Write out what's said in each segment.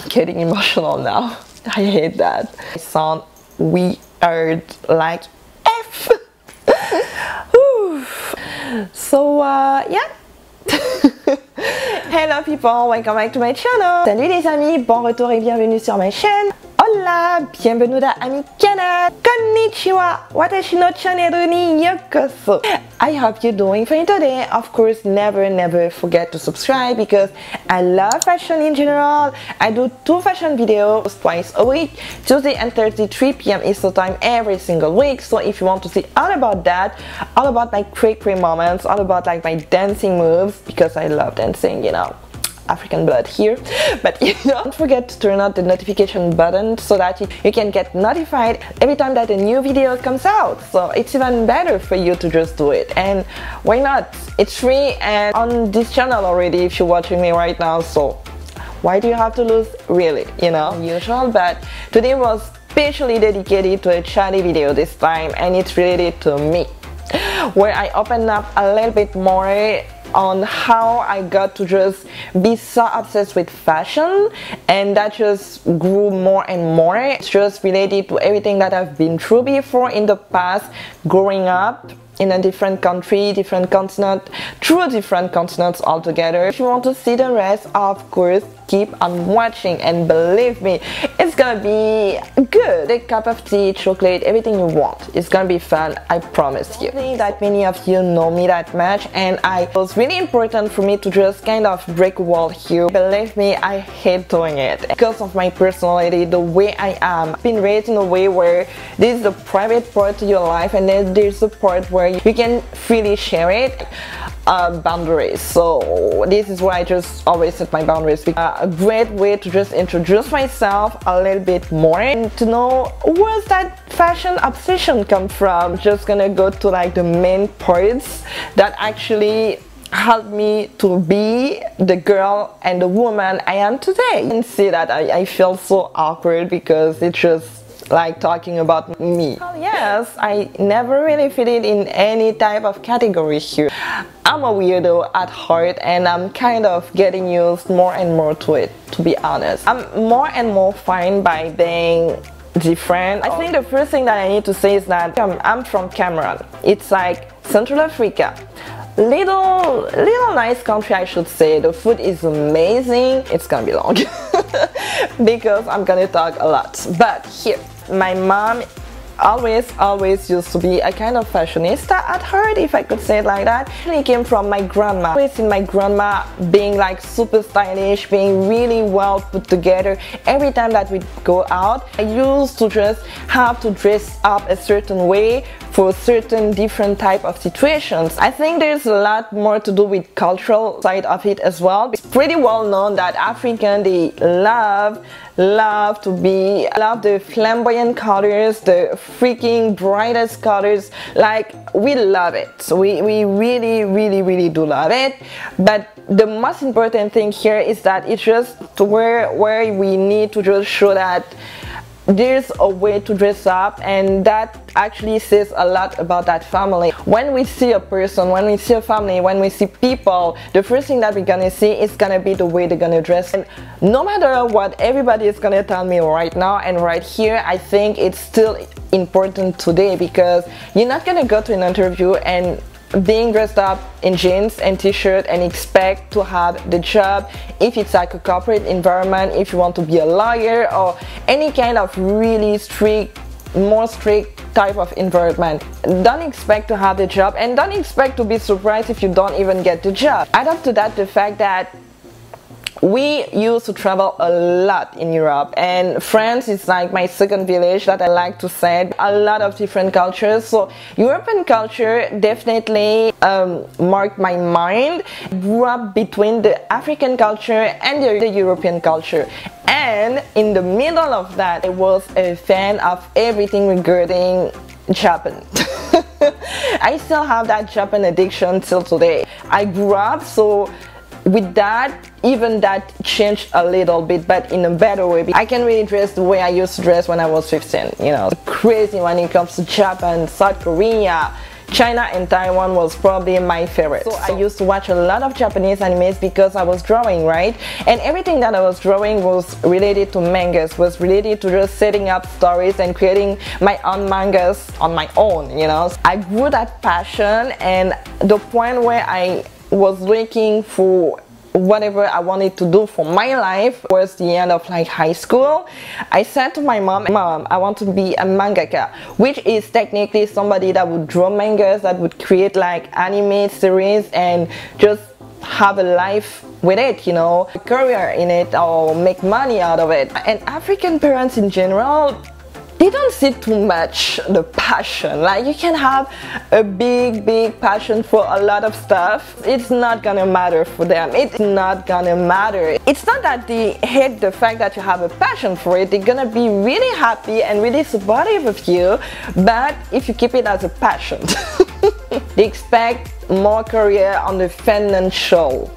I'm getting emotional now. I hate that. I sound weird like F. so uh, yeah. Hello people, welcome back to my channel. Salut les amis, bon retour et bienvenue sur ma chaîne. Hola, bienvenue à Amikana. Konnichiwa, watashi no channel ni yokoso. I hope you're doing fine today. Of course, never, never forget to subscribe because I love fashion in general. I do two fashion videos twice a week, Tuesday and Thursday, 3 p.m. Eastern time every single week. So if you want to see all about that, all about my quick moments, all about like my dancing moves, because I love dancing, you know. African blood here. But you don't forget to turn on the notification button so that you can get notified every time that a new video comes out. So it's even better for you to just do it. And why not? It's free and on this channel already if you're watching me right now. So why do you have to lose? Really you know? Usual but today was specially dedicated to a chatty video this time and it's related to me where I open up a little bit more on how I got to just be so obsessed with fashion and that just grew more and more. It's just related to everything that I've been through before in the past growing up in a different country, different continent, through different continents altogether. If you want to see the rest, of course, keep on watching and believe me, it's gonna be good. A cup of tea, chocolate, everything you want. It's gonna be fun, I promise you. that many of you know me that much and I it was really important for me to just kind of break a wall here. Believe me, I hate doing it. Because of my personality, the way I am. I've been raised in a way where this is the private part of your life and then there's the part where you can freely share it uh, boundaries so this is why I just always set my boundaries uh, a great way to just introduce myself a little bit more and to know where's that fashion obsession come from just gonna go to like the main points that actually helped me to be the girl and the woman I am today. And see that I, I feel so awkward because it just like talking about me. Well, yes, I never really fit in any type of category here. I'm a weirdo at heart and I'm kind of getting used more and more to it, to be honest. I'm more and more fine by being different. I think the first thing that I need to say is that I'm, I'm from Cameroon. It's like Central Africa little little nice country I should say the food is amazing it's gonna be long because I'm gonna talk a lot but here my mom always always used to be a kind of fashionista at heart if I could say it like that it came from my grandma always seen my grandma being like super stylish being really well put together every time that we go out I used to just have to dress up a certain way for certain different type of situations. I think there's a lot more to do with cultural side of it as well. It's pretty well known that African they love love to be I love the flamboyant colors the freaking brightest colors. Like we love it. We, we really really really do love it. But the most important thing here is that it's just where where we need to just show that there's a way to dress up and that actually says a lot about that family. When we see a person when we see a family when we see people the first thing that we're gonna see is gonna be the way they're gonna dress. And no matter what everybody is gonna tell me right now and right here i think it's still important today because you're not gonna go to an interview and being dressed up in jeans and t-shirt and expect to have the job. If it's like a corporate environment if you want to be a lawyer or any kind of really strict more strict type of environment don't expect to have the job and don't expect to be surprised if you don't even get the job. Add up to that the fact that we used to travel a lot in Europe and France is like my second village that I like to say a lot of different cultures. So European culture definitely um, marked my mind. Grew up between the African culture and the, the European culture. And in the middle of that I was a fan of everything regarding Japan. I still have that Japan addiction till today. I grew up so with that even that changed a little bit but in a better way i can really dress the way i used to dress when i was 15 you know crazy when it comes to japan south korea China and Taiwan was probably my favorite. So, I used to watch a lot of Japanese animes because I was drawing, right? And everything that I was drawing was related to mangas, was related to just setting up stories and creating my own mangas on my own, you know. I grew that passion and the point where I was looking for whatever I wanted to do for my life was the end of like high school. I said to my mom, Mom, I want to be a mangaka, which is technically somebody that would draw mangas, that would create like anime series and just have a life with it, you know, a career in it or make money out of it. And African parents in general they don't see too much the passion. Like you can have a big big passion for a lot of stuff. It's not gonna matter for them. It's not gonna matter. It's not that they hate the fact that you have a passion for it. They're gonna be really happy and really supportive of you. But if you keep it as a passion they expect more career on the financial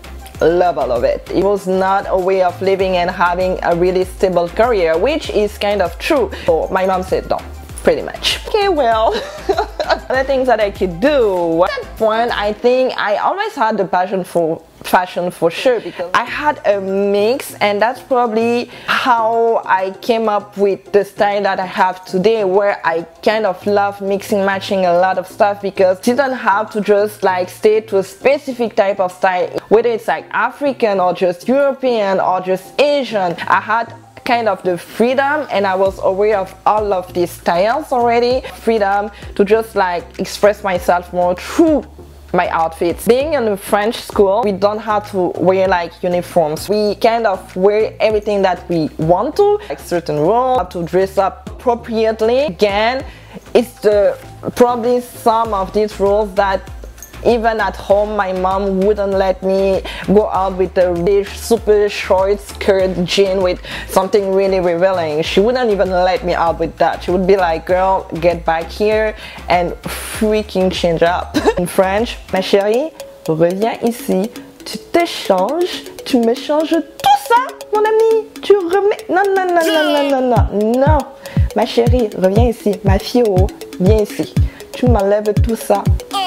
level of it. It was not a way of living and having a really stable career, which is kind of true. So my mom said no, pretty much. Okay, well, other things that I could do. At that point, I think I always had the passion for fashion for sure because I had a mix and that's probably how I came up with the style that I have today where I kind of love mixing matching a lot of stuff because you don't have to just like stay to a specific type of style. Whether it's like African or just European or just Asian I had kind of the freedom and I was aware of all of these styles already. Freedom to just like express myself more through my outfits. Being in a French school, we don't have to wear like uniforms. We kind of wear everything that we want to, like certain rules, have to dress up appropriately. Again, it's the probably some of these rules that even at home, my mom wouldn't let me go out with a really super short skirt jean with something really revealing. She wouldn't even let me out with that. She would be like, girl, get back here and freaking change up. In French, ma chérie, reviens ici. Tu te changes, tu me changes tout ça, mon ami. Tu remets. Non, non, non, non, non, non, non, non. Ma chérie, reviens ici. Ma fille, oh, viens ici. Tu m'enlèves tout ça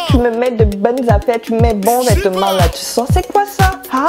tu me mets de bonnes affaires, tu mets bons vêtements là, tu sens, c'est quoi ça hein?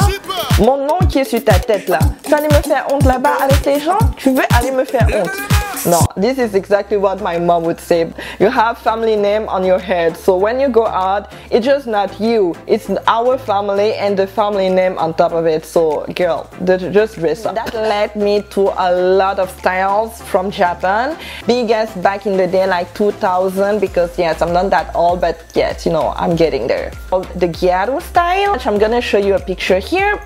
Mon nom qui est sur ta tête là, tu vas aller me faire honte là-bas avec les gens? Tu veux aller me faire honte? No, this is exactly what my mom would say. You have family name on your head, so when you go out, it's just not you. It's our family and the family name on top of it. So, girl, just dress up. That led me to a lot of styles from Japan. Biggest back in the day, like 2000, because yes, I'm not that old, but yes, you know, I'm getting there. The Gyaru style, which I'm gonna show you a picture here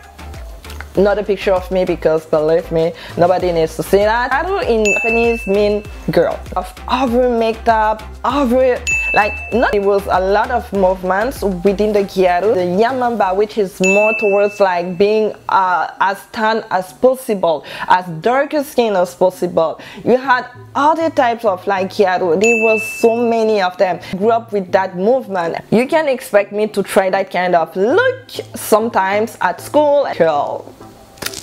not a picture of me because believe me nobody needs to see that. Aru in Japanese mean girl. Of over makeup over like not it was a lot of movements within the gyaru. The yamamba which is more towards like being uh, as tan as possible as dark skin as possible. You had other types of like gyaru. There was so many of them. Grew up with that movement. You can expect me to try that kind of look sometimes at school. Girl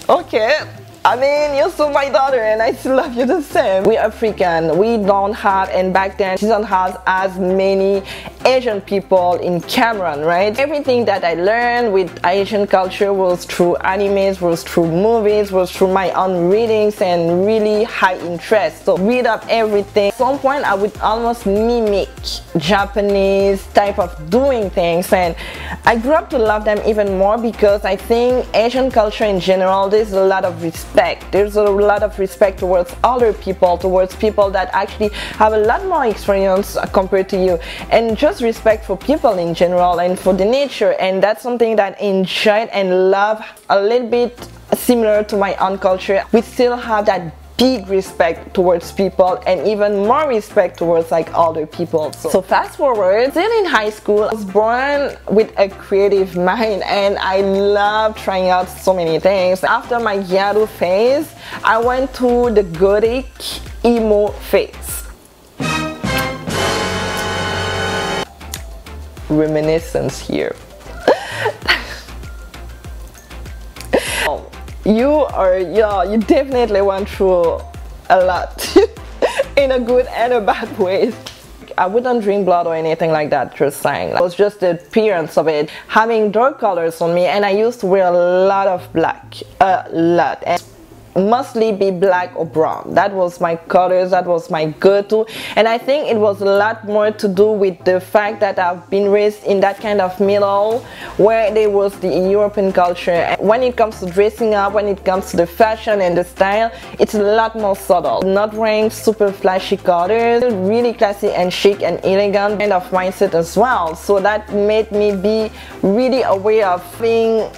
okay I mean, you're still my daughter and I still love you the same. We're African. We don't have, and back then, she don't have as many Asian people in Cameroon, right? Everything that I learned with Asian culture was through animes, was through movies, was through my own readings and really high interest. So read up everything. At some point, I would almost mimic Japanese type of doing things and I grew up to love them even more because I think Asian culture in general, there's a lot of respect respect. There's a lot of respect towards other people, towards people that actually have a lot more experience compared to you, and just respect for people in general and for the nature. And that's something that I enjoyed and love a little bit similar to my own culture. We still have that big respect towards people and even more respect towards like other people. So, so fast forward, still in high school, I was born with a creative mind and I love trying out so many things. After my Gyaru phase, I went to the gothic emo phase. Reminiscence here. you are yeah you definitely went through a lot in a good and a bad way I wouldn't drink blood or anything like that, just saying. It was just the appearance of it. Having dark colors on me and I used to wear a lot of black, a lot. And mostly be black or brown. That was my colors that was my go-to. And i think it was a lot more to do with the fact that i've been raised in that kind of middle where there was the european culture. And when it comes to dressing up when it comes to the fashion and the style it's a lot more subtle. Not wearing super flashy colors really classy and chic and elegant kind of mindset as well. So that made me be really aware of being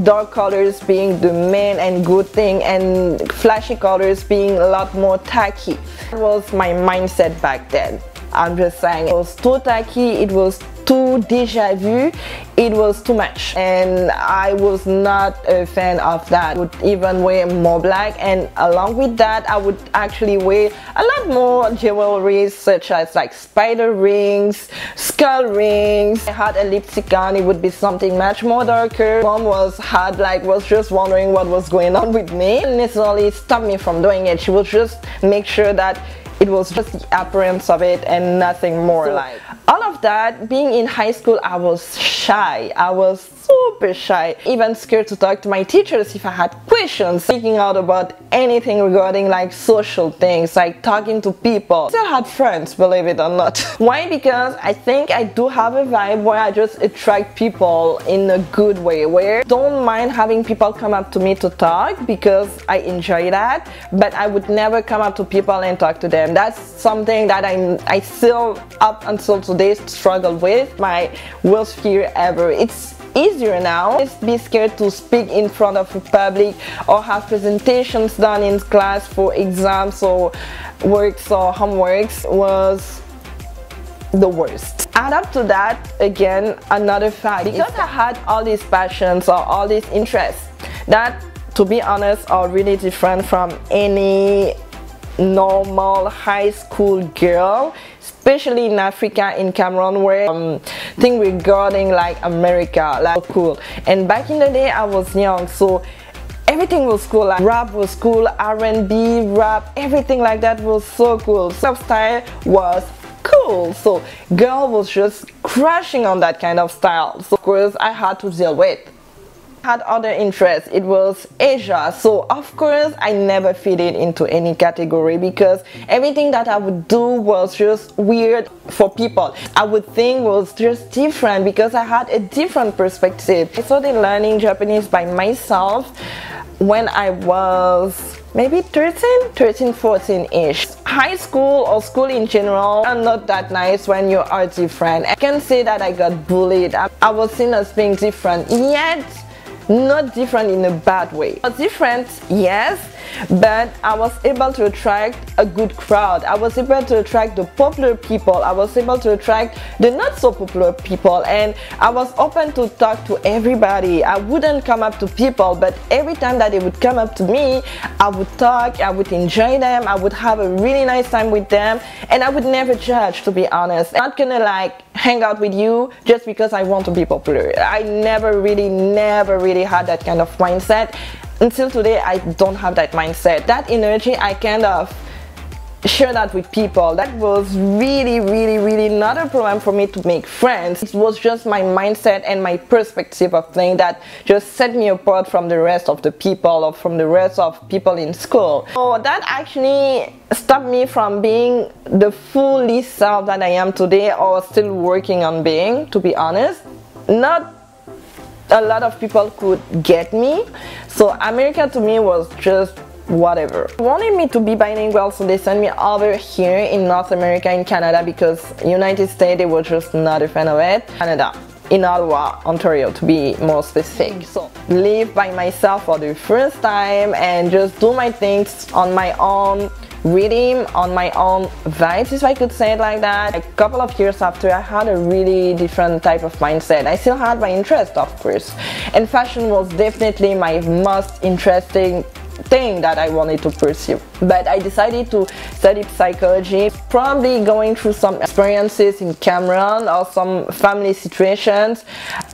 dark colors being the main and good thing and flashy colors being a lot more tacky. That was my mindset back then. I'm just saying it was too tacky, it was too deja vu it was too much. And I was not a fan of that. I would even wear more black. And along with that I would actually wear a lot more jewelry such as like spider rings skull rings. I had a lipstick on it would be something much more darker. Mom was had like was just wondering what was going on with me. And necessarily stopped me from doing it. She would just make sure that it was just the appearance of it and nothing more so, like of that being in high school i was shy. I was super shy. Even scared to talk to my teachers if i had questions. Speaking out about anything regarding like social things like talking to people. Still had friends believe it or not. Why? Because i think i do have a vibe where i just attract people in a good way where don't mind having people come up to me to talk because i enjoy that but i would never come up to people and talk to them. That's something that i i still up until today struggle with my worst fear ever it's easier now. Just be scared to speak in front of a public or have presentations done in class for exams or works or homeworks was the worst. Add up to that again another fact because I had all these passions or all these interests that to be honest are really different from any normal high school girl especially in Africa in Cameroon where um, thing regarding like America like cool. And back in the day I was young so everything was cool like rap was cool R&B rap everything like that was so cool. Style was cool so girl was just crushing on that kind of style. So of course I had to deal with had other interests. It was asia. So of course i never fit it into any category because everything that i would do was just weird for people. I would think was just different because i had a different perspective. I started learning japanese by myself when i was maybe 13 13 14 ish high school or school in general are not that nice when you are different. I can say that i got bullied. I was seen as being different. Yet not different in a bad way. Different, yes, but I was able to attract a good crowd. I was able to attract the popular people. I was able to attract the not so popular people, and I was open to talk to everybody. I wouldn't come up to people, but every time that they would come up to me, I would talk, I would enjoy them, I would have a really nice time with them, and I would never judge, to be honest. I'm not gonna like hang out with you just because I want to be popular. I never really, never really had that kind of mindset until today I don't have that mindset. That energy I kind of share that with people. That was really really really not a problem for me to make friends. It was just my mindset and my perspective of things that just set me apart from the rest of the people or from the rest of people in school. So that actually stopped me from being the fully self that I am today or still working on being to be honest. Not a lot of people could get me. So America to me was just whatever. They wanted me to be bilingual so they sent me over here in North America in Canada because United States they were just not a fan of it. Canada in Ottawa, Ontario to be more specific. Mm. So live by myself for the first time and just do my things on my own reading on my own vibes if I could say it like that. A couple of years after I had a really different type of mindset. I still had my interest of course and fashion was definitely my most interesting thing that I wanted to pursue. But I decided to study psychology, probably going through some experiences in Cameroon or some family situations.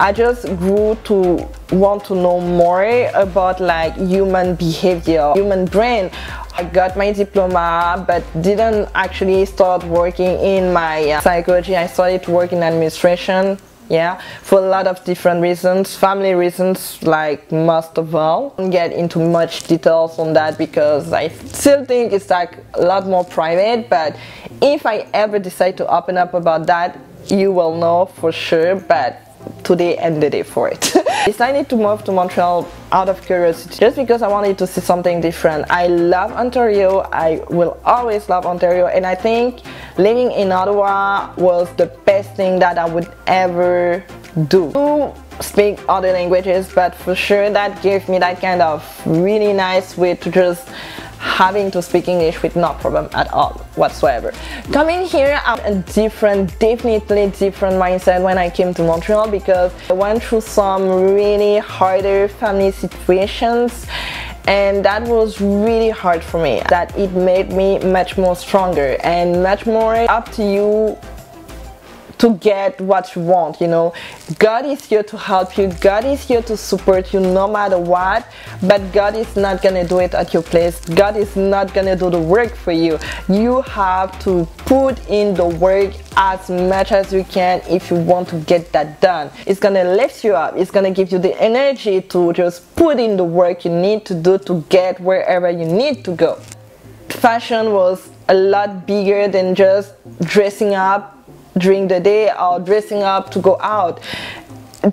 I just grew to want to know more about like human behavior, human brain, I got my diploma but didn't actually start working in my uh, psychology. I started to work in administration yeah for a lot of different reasons family reasons like most of all I get into much details on that because i still think it's like a lot more private but if i ever decide to open up about that you will know for sure but today and the day for it decided to move to Montreal out of curiosity just because I wanted to see something different. I love Ontario, I will always love Ontario and I think living in Ottawa was the best thing that I would ever do. To speak other languages but for sure that gave me that kind of really nice way to just having to speak English with no problem at all whatsoever. Coming here, I had a different, definitely different mindset when I came to Montreal because I went through some really harder family situations and that was really hard for me that it made me much more stronger and much more up to you to get what you want you know. God is here to help you. God is here to support you no matter what. But god is not gonna do it at your place. God is not gonna do the work for you. You have to put in the work as much as you can if you want to get that done. It's gonna lift you up. It's gonna give you the energy to just put in the work you need to do to get wherever you need to go. Fashion was a lot bigger than just dressing up during the day or dressing up to go out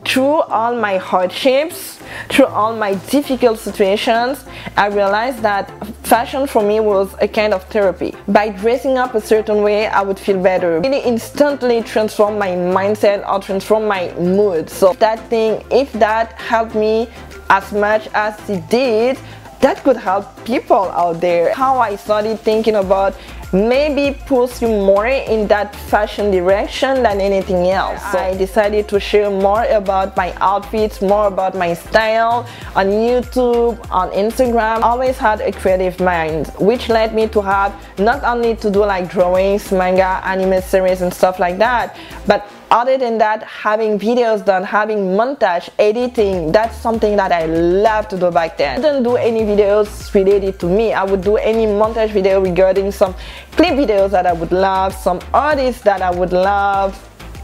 through all my hardships, through all my difficult situations, I realized that fashion for me was a kind of therapy. By dressing up a certain way, I would feel better. Really instantly transform my mindset or transform my mood. So that thing, if that helped me as much as it did, that could help people out there. How I started thinking about maybe pulls you more in that fashion direction than anything else. So I decided to share more about my outfits, more about my style on YouTube, on Instagram. Always had a creative mind, which led me to have not only to do like drawings, manga, anime series and stuff like that, but other than that having videos done having montage editing that's something that i love to do back then. I didn't do any videos related to me. I would do any montage video regarding some clip videos that i would love some artists that i would love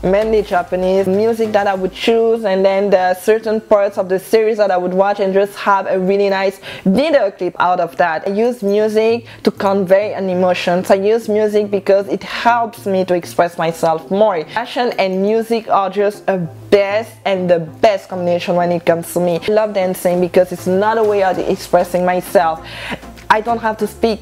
mainly Japanese music that I would choose and then the certain parts of the series that I would watch and just have a really nice video clip out of that. I use music to convey an emotion. So I use music because it helps me to express myself more. Fashion and music are just a best and the best combination when it comes to me. I love dancing because it's not a way of expressing myself. I don't have to speak.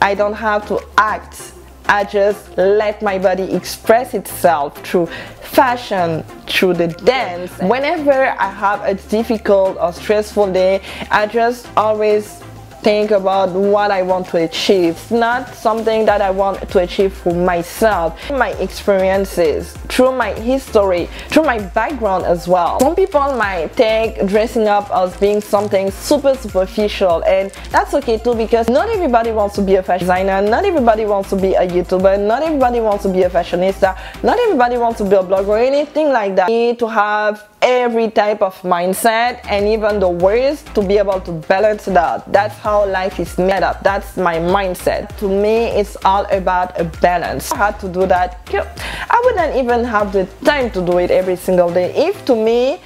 I don't have to act I just let my body express itself through fashion, through the dance. Whenever I have a difficult or stressful day, I just always think about what I want to achieve. It's not something that I want to achieve for myself. My experiences, through my history, through my background as well. Some people might take dressing up as being something super superficial and that's okay too because not everybody wants to be a fashion designer, not everybody wants to be a YouTuber, not everybody wants to be a fashionista, not everybody wants to be a blogger or anything like that. You need to have every type of mindset and even the ways to be able to balance it out. That's how life is made up. That's my mindset. To me, it's all about a balance. Had to do that. I wouldn't even have the time to do it every single day. If to me,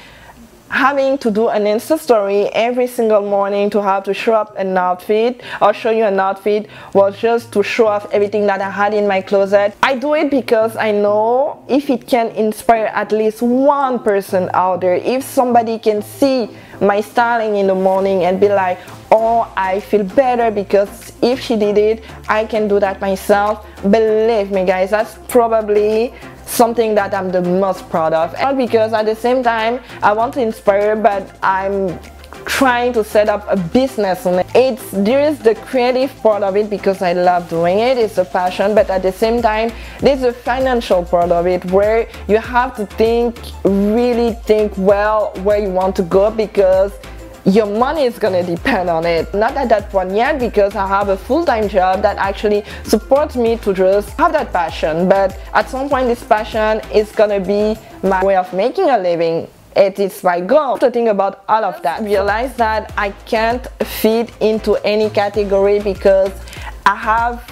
having to do an Insta story every single morning to have to show up an outfit or show you an outfit was just to show off everything that I had in my closet. I do it because I know if it can inspire at least one person out there, if somebody can see my styling in the morning and be like, oh, I feel better because if she did it, I can do that myself. Believe me guys, that's probably something that I'm the most proud of. Not because at the same time I want to inspire but I'm trying to set up a business on it. It's there is the creative part of it because I love doing it, it's a passion, but at the same time there's a financial part of it where you have to think really think well where you want to go because your money is gonna depend on it. Not at that point yet because I have a full-time job that actually supports me to just have that passion. But at some point this passion is gonna be my way of making a living it is my goal to think about all of that realize that i can't fit into any category because i have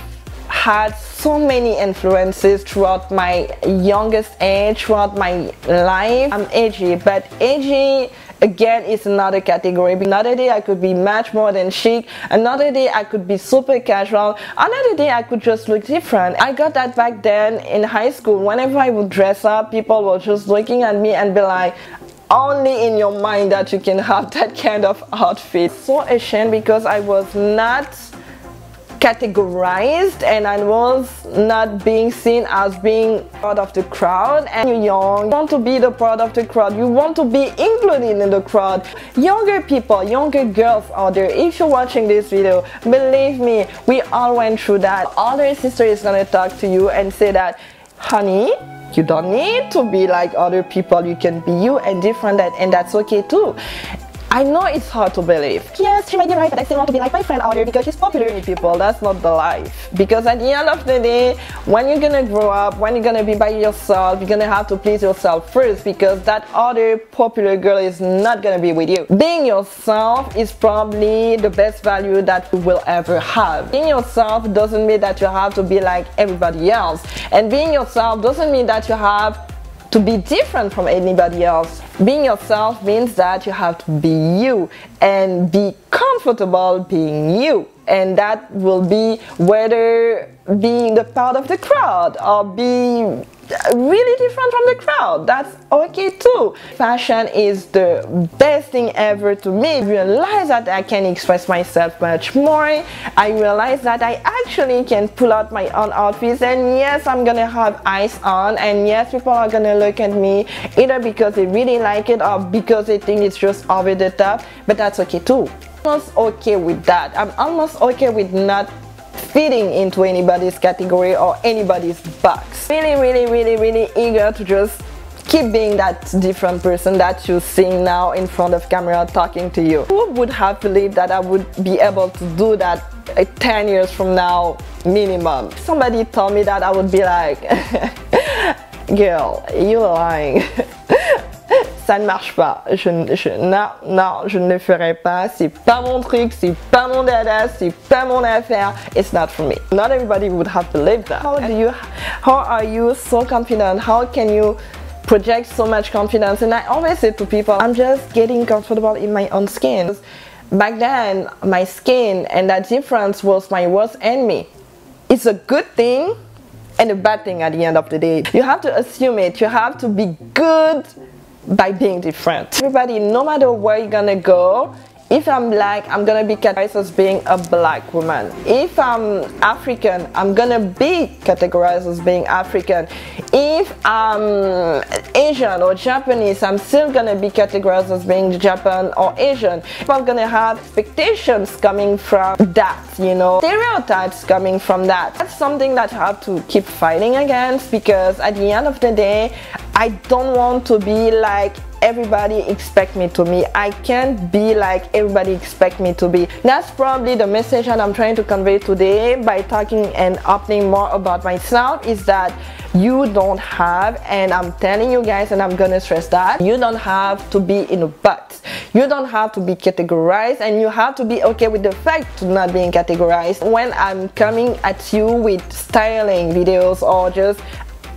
had so many influences throughout my youngest age throughout my life i'm edgy but edgy again it's another category. Another day i could be much more than chic. Another day i could be super casual. Another day i could just look different. I got that back then in high school. Whenever i would dress up people were just looking at me and be like only in your mind that you can have that kind of outfit. So ashamed because i was not categorized and I was not being seen as being part of the crowd. And you're young you want to be the part of the crowd. You want to be included in the crowd. Younger people younger girls out there if you're watching this video believe me we all went through that. Other sister is gonna talk to you and say that honey you don't need to be like other people. You can be you and different and that's okay too I know it's hard to believe. Yes, she might be right, but I still want to be like my friend out there because she's popular with people. That's not the life. Because at the end of the day, when you're gonna grow up, when you're gonna be by yourself, you're gonna have to please yourself first because that other popular girl is not gonna be with you. Being yourself is probably the best value that you will ever have. Being yourself doesn't mean that you have to be like everybody else. And being yourself doesn't mean that you have to be different from anybody else. Being yourself means that you have to be you and be comfortable being you. And that will be whether being the part of the crowd or be really different from the crowd. That's okay too. Fashion is the best thing ever to me. I realize that I can express myself much more. I realize that I actually can pull out my own outfits and yes, I'm gonna have eyes on and yes, people are gonna look at me either because they really like it or because they think it's just over the top, but that's okay too. I'm almost okay with that. I'm almost okay with not fitting into anybody's category or anybody's box. Really, really, really, really eager to just keep being that different person that you see now in front of camera talking to you. Who would have believed that I would be able to do that uh, 10 years from now minimum? Somebody told me that I would be like, girl, you're lying. ça ne marche pas. Je, je, non, non, je ne le ferai pas. C'est pas mon truc, c'est pas mon dada, c'est pas mon affaire. It's not for me. Not everybody would have believed that. How do you, how are you so confident? How can you project so much confidence? And I always say to people, I'm just getting comfortable in my own skin. Back then, my skin and that difference was my worst enemy. It's a good thing and a bad thing at the end of the day. You have to assume it. You have to be good by being different. Everybody, no matter where you're gonna go, if I'm black, I'm gonna be categorized as being a black woman. If I'm African, I'm gonna be categorized as being African. If I'm Asian or Japanese, I'm still gonna be categorized as being Japan or Asian. I'm gonna have expectations coming from that, you know, stereotypes coming from that. That's something that I have to keep fighting against because at the end of the day, I don't want to be like everybody expect me to be. I can't be like everybody expect me to be. That's probably the message that I'm trying to convey today by talking and opening more about myself is that you don't have and I'm telling you guys and I'm gonna stress that you don't have to be in a box. You don't have to be categorized and you have to be okay with the fact of not being categorized. When I'm coming at you with styling videos or just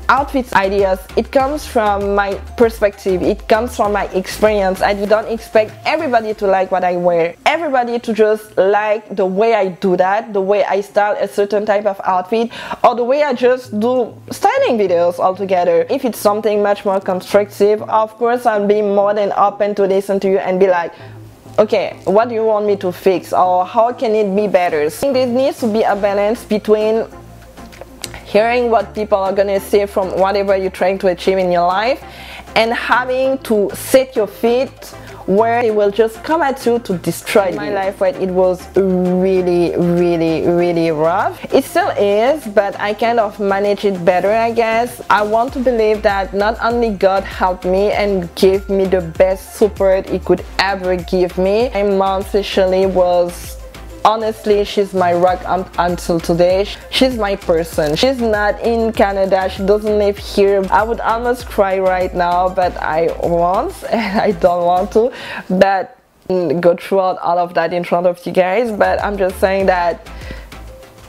outfits ideas. It comes from my perspective. It comes from my experience. I don't expect everybody to like what i wear. Everybody to just like the way i do that the way i style a certain type of outfit or the way i just do styling videos altogether. If it's something much more constructive of course i'll be more than open to listen to you and be like okay what do you want me to fix? Or how can it be better? So there needs to be a balance between hearing what people are gonna say from whatever you're trying to achieve in your life and having to set your feet where it will just come at you to destroy you. my life where it was really really really rough. It still is but I kind of manage it better I guess. I want to believe that not only God helped me and gave me the best support he could ever give me. My mom especially was honestly she's my rock um, until today. She's my person. She's not in canada. She doesn't live here. I would almost cry right now but i won't and i don't want to. But go through all of that in front of you guys. But i'm just saying that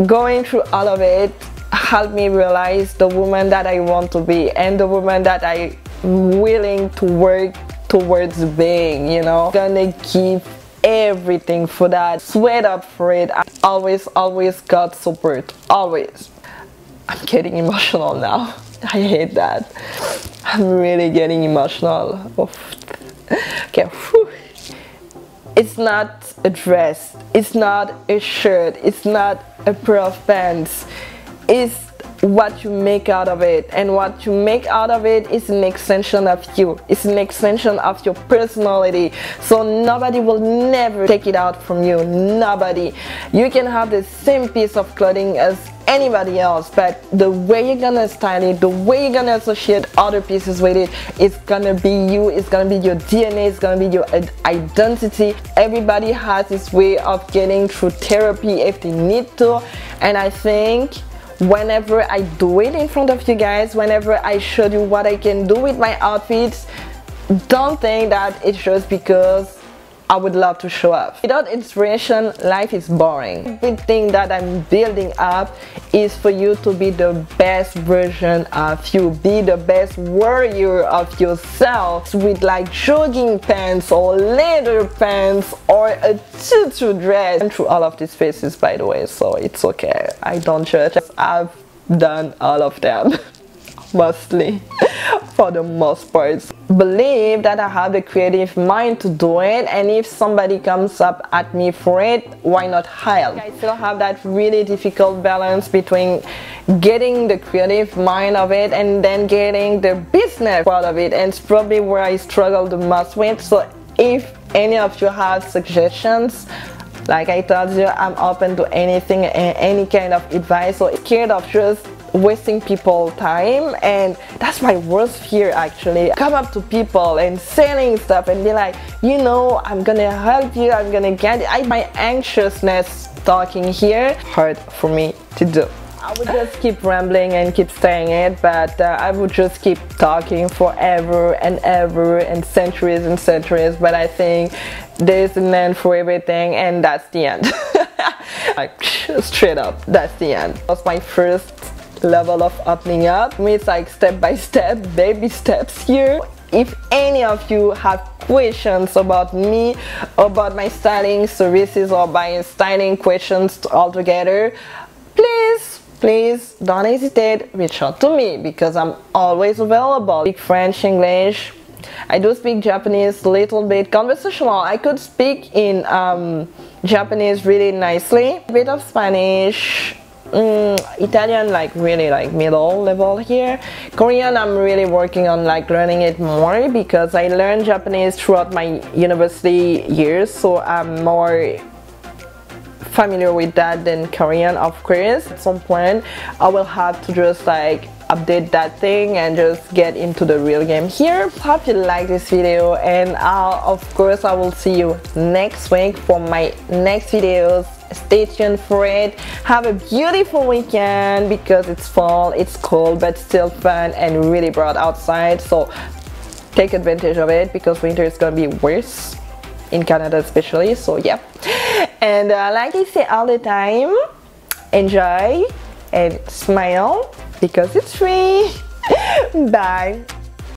going through all of it helped me realize the woman that i want to be and the woman that i'm willing to work towards being you know? Gonna give everything for that. Sweat up for it. I always always got support. Always. I'm getting emotional now. I hate that. I'm really getting emotional. Okay it's not a dress. It's not a shirt. It's not a pair of pants. It's what you make out of it. And what you make out of it is an extension of you. It's an extension of your personality. So nobody will never take it out from you. Nobody. You can have the same piece of clothing as anybody else but the way you're gonna style it the way you're gonna associate other pieces with it it's gonna be you it's gonna be your dna it's gonna be your identity. Everybody has this way of getting through therapy if they need to. And i think whenever I do it in front of you guys, whenever I show you what I can do with my outfits, don't think that it's just because I would love to show up. Without inspiration, life is boring. Everything that I'm building up is for you to be the best version of you. Be the best warrior of yourself with like jogging pants or leather pants or a tutu dress. And through all of these phases by the way, so it's okay. I don't judge. I've done all of them. mostly for the most part. Believe that I have the creative mind to do it and if somebody comes up at me for it why not help I still have that really difficult balance between getting the creative mind of it and then getting the business part of it and it's probably where I struggle the most with. So if any of you have suggestions like I told you I'm open to anything and any kind of advice. So scared of just wasting people time and that's my worst fear actually come up to people and selling stuff and be like you know i'm gonna help you i'm gonna get it I, my anxiousness talking here hard for me to do I would just keep rambling and keep saying it, but uh, I would just keep talking forever and ever and centuries and centuries. But I think there's an end for everything, and that's the end. like straight up, that's the end. That was my first level of opening up. It's like step by step, baby steps here. If any of you have questions about me, about my styling services or my styling questions altogether, please please don't hesitate. Reach out to me because i'm always available. Speak french english. I do speak japanese a little bit. Conversational i could speak in um, japanese really nicely. A bit of spanish Mm, Italian like really like middle level here. Korean I'm really working on like learning it more because I learned Japanese throughout my university years so I'm more familiar with that than Korean of course. At some point I will have to just like update that thing and just get into the real game here. Hope you like this video and I'll, of course I will see you next week for my next videos stay tuned for it. Have a beautiful weekend because it's fall it's cold but still fun and really bright outside. So take advantage of it because winter is gonna be worse in Canada especially. So yeah. And uh, like I say all the time enjoy and smile because it's free. Bye